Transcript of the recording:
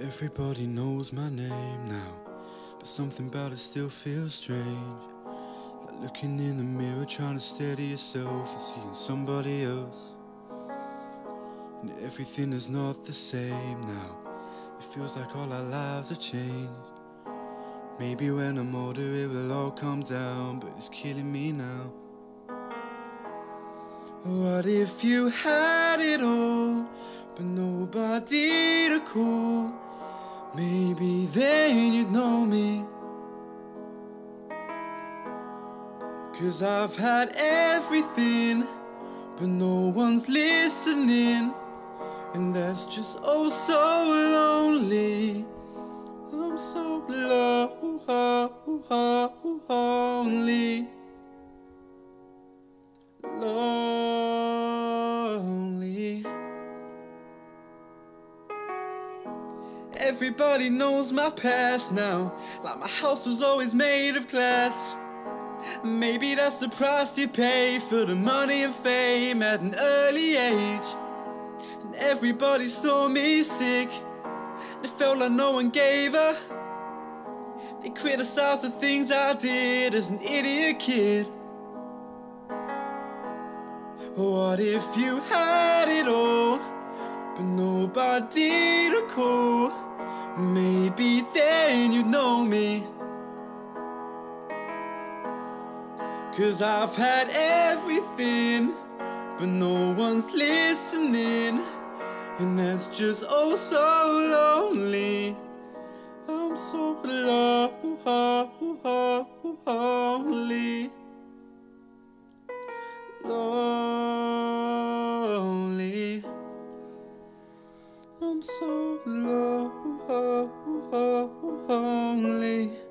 Everybody knows my name now, but something about it still feels strange. Like looking in the mirror, trying to steady yourself and seeing somebody else. And everything is not the same now. It feels like all our lives have changed. Maybe when I'm older, it will all calm down, but it's killing me now. What if you had it all, but nobody to call? Maybe then you'd know me. Cause I've had everything, but no one's listening. And that's just oh so lonely. I'm so lonely. Lonely. Everybody knows my past now. Like my house was always made of glass. Maybe that's the price you pay for the money and fame at an early age. And everybody saw me sick. It felt like no one gave a. They criticized the things I did as an idiot kid. What if you had it all, but nobody to call? Cause I've had everything, but no one's listening. And that's just oh so lonely. I'm so lonely. Lonely. I'm so lonely.